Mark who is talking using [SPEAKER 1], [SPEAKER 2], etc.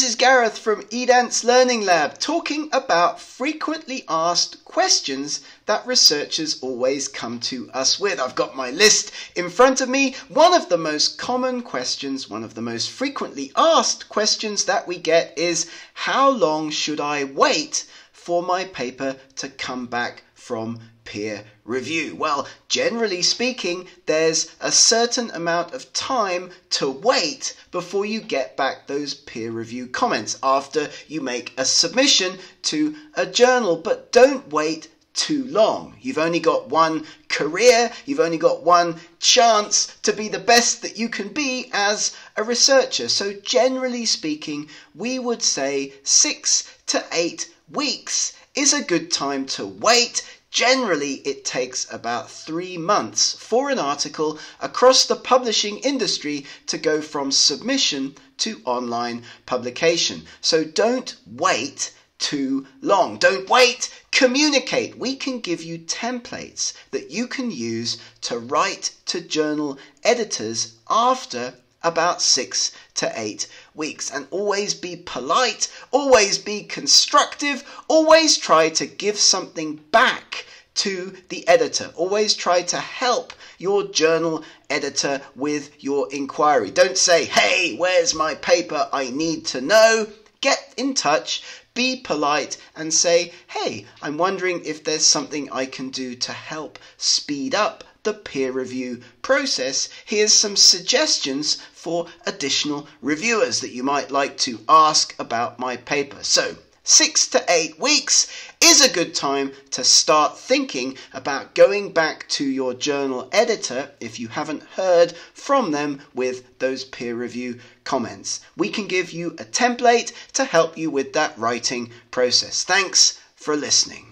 [SPEAKER 1] this is Gareth from Edanz Learning Lab talking about frequently asked questions that researchers always come to us with. I've got my list in front of me. One of the most common questions, one of the most frequently asked questions that we get is how long should I wait for my paper to come back from peer review? Well, generally speaking, there's a certain amount of time to wait before you get back those peer review comments after you make a submission to a journal. But don't wait too long. You've only got one career, you've only got one chance to be the best that you can be as a researcher. So, generally speaking, we would say six to eight weeks is a good time to wait Generally, it takes about three months for an article across the publishing industry to go from submission to online publication. So don't wait too long. Don't wait, communicate. We can give you templates that you can use to write to journal editors after about six to eight weeks. And always be polite, always be constructive, always try to give something back to the editor. Always try to help your journal editor with your inquiry. Don't say, hey, where's my paper? I need to know. Get in touch, be polite, and say, hey, I'm wondering if there's something I can do to help speed up the peer review process. Here's some suggestions for additional reviewers that you might like to ask about my paper. So, six to eight weeks is a good time to start thinking about going back to your journal editor if you haven't heard from them with those peer review comments. We can give you a template to help you with that writing process. Thanks for listening.